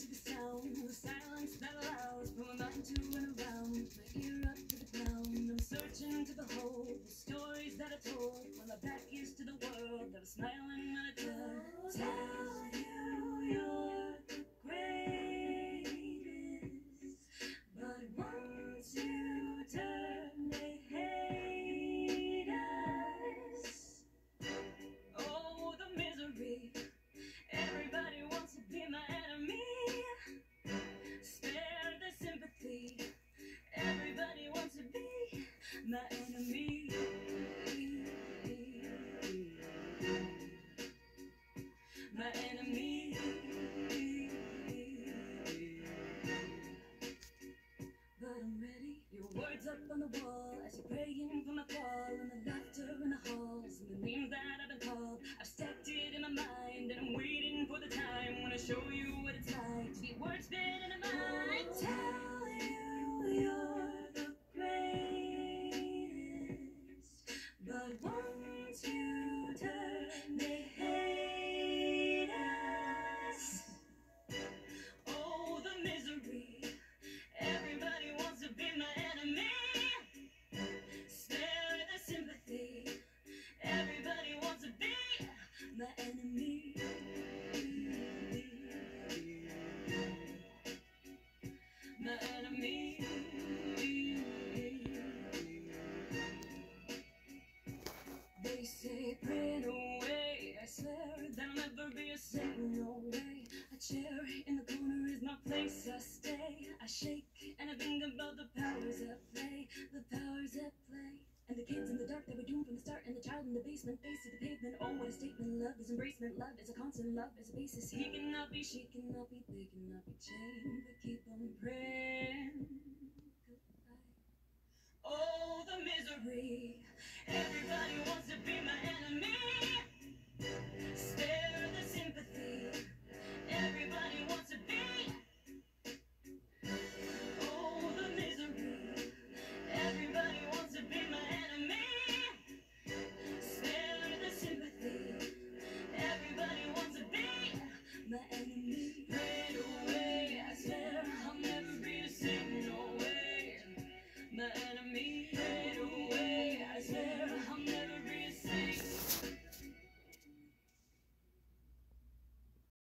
to the sound of the silence that allows for my mind to run around. my ear. up. Up on the wall as you're praying for my fall, and the laughter in the halls, and the names that I've been called. I've stacked it in my mind, and I'm waiting for the time when I show you what it's like to be words spit They say pray away. I swear there'll never be a single way. A chair in the corner is my place. I stay, I shake, and I think about the powers at play. The powers at play. And the kids in the dark that were doomed from the start, and the child in the basement, face to the pavement. Oh, what a statement! Love is embracement, love is a constant, love is a basis. He cannot be, she cannot be, they cannot be chained, but keep on praying. Goodbye. Oh, the misery. Everybody wants to be my enemy.